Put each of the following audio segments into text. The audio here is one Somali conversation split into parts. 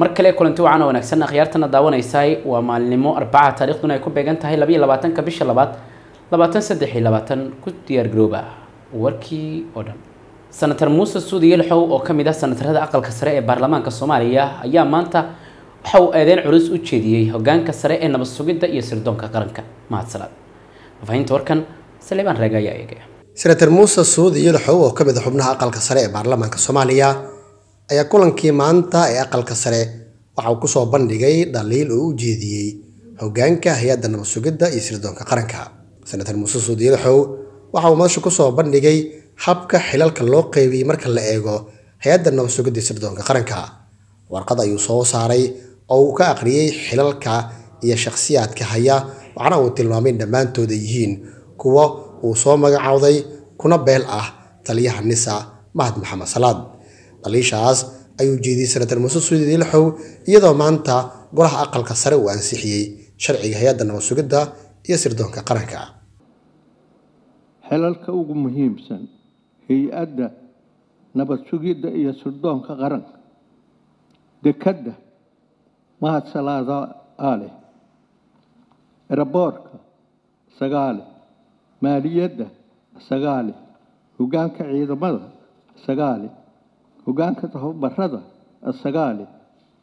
mar kale kulanti wacan oo wanaagsan akhyaartana daawanaysaay waa maalinimo arbaca taariikhduna ay ku beegan tahay labayo labaatanka bisha labaad labaatan saddex iyo labaatan. Ku diyaar garooba warkii oo dhan. Senator muuse suudi yelxow oo ka mid ah senatarada aqalka sare ee baarlamaanka soomaaliya ayaa maanta waxa uu eedeyn culus u jeediyey hogaanka sare ee nabad sugidda iyo sirdoonka qaranka. Mahadsalaad faafahinta warkan saleebaan reega ayaa eegaya. Senator muuse suudi yelxow oo ka mid ah xubnaha aqalka sare ee baarlamaanka soomaaliya ayaa kulankii maanta ee aqalka sare waxa uu ku soo bandhigay dhaliil oo u jeediyey hogaanka hay'adda nabad sugidda iyo sirdoonka qaranka. Senator muuse suudi yelxow waxa uu madasha ku soo bandhigay habka xilalka loo qeybiyey marka la eego hay'adda nabad sugidda iyo sirdoonka qaranka. Warqad ayuu soo saaray oo uu ka aqriyey xilalka iyo shakhsiyaadka haya waxaana uu tilmaamay dhammaantooda yihiin kuwa uu soo magacowday kuna beel ah taliyaha nisa mahad maxamed salaad dhaliishaas ayuu jeediyey senator muuse suudi yelxow iyadoo maanta golaha aqalka sare uu ansixiyey sharciga hay'adda nabad sugidda iyo sirdoonka qaranka. Xilalka ugu muhiimsan hay'adda nabad sugidda iyo sirdoonka qaranka. Dekadda mahad salaada aaleh eraboorka sagaale. Maaliyadda sagaale. Hogaanka ciidamada sagaale hogaanka tababarada sagaale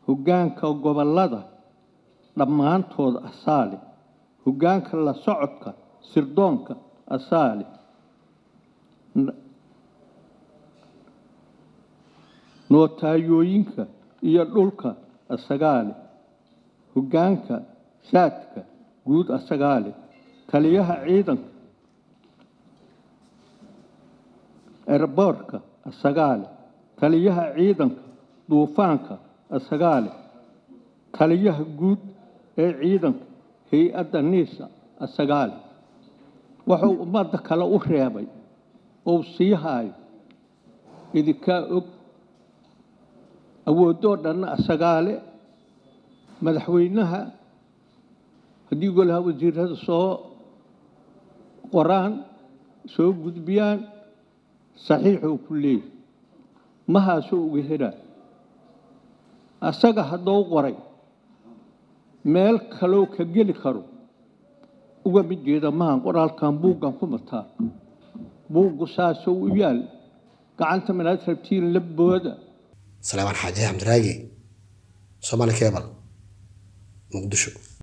hogaanka gobollada dhammaantood asaale hogaanka la socodka sirdoonka asaale nootayooyinka iyo dhulka asagaale hogaanka saadka guud asagaale taliyaha ciidanka erboorka asagaale taliyaha ciidanka duufaanka asagaale. Taliyaha guud ee ciidanka hay'adda niisa asagaale. Wuxuu ummadda kale u reebay ou sii haayo. Idinkaa og awoodoo dhanna asagaale. Madaxweynaha haddii golaha wasiirada soo qoraan soo gudbiyaan saxiixuu ku leeyahy mahaasuu uga helaa asaga haddou qoray. Meel kaloo ka geli karo uga mid jeeda mahan qoraalkan buuggan ku mataa buuggu saasoo u yaal. Gacanta manaad rabtiin la booda. Salaamaan xaaji xamdiraagi soomaali kebal muqdisho